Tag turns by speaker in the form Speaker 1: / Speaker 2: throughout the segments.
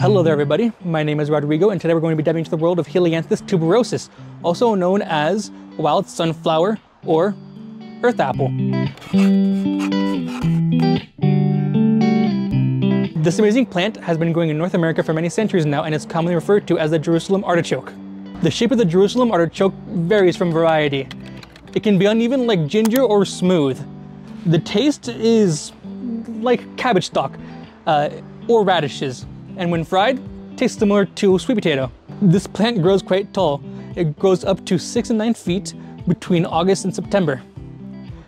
Speaker 1: Hello there everybody, my name is Rodrigo and today we're going to be diving into the world of Helianthus tuberosus, also known as wild sunflower or earth apple. This amazing plant has been growing in North America for many centuries now and is commonly referred to as the Jerusalem artichoke. The shape of the Jerusalem artichoke varies from variety. It can be uneven like ginger or smooth. The taste is like cabbage stalk uh, or radishes, and when fried, tastes similar to sweet potato. This plant grows quite tall. It grows up to six and nine feet between August and September.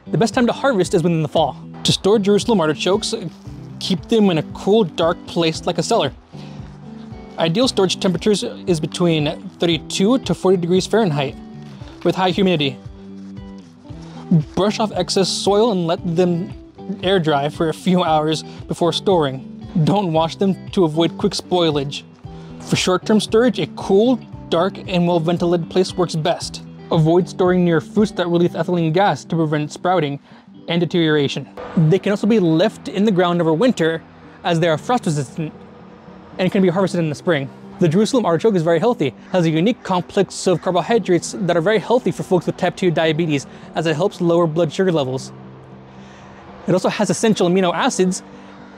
Speaker 1: The best time to harvest is within the fall. To store Jerusalem artichokes, keep them in a cool, dark place like a cellar. Ideal storage temperatures is between 32 to 40 degrees Fahrenheit with high humidity. Brush off excess soil and let them air dry for a few hours before storing. Don't wash them to avoid quick spoilage. For short-term storage, a cool, dark, and well-ventilated place works best. Avoid storing near fruits that release ethylene gas to prevent sprouting and deterioration. They can also be left in the ground over winter as they are frost resistant and can be harvested in the spring. The Jerusalem artichoke is very healthy, has a unique complex of carbohydrates that are very healthy for folks with type 2 diabetes as it helps lower blood sugar levels. It also has essential amino acids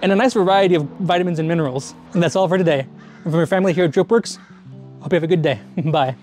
Speaker 1: and a nice variety of vitamins and minerals. And that's all for today. And from your family here at DripWorks, hope you have a good day. Bye.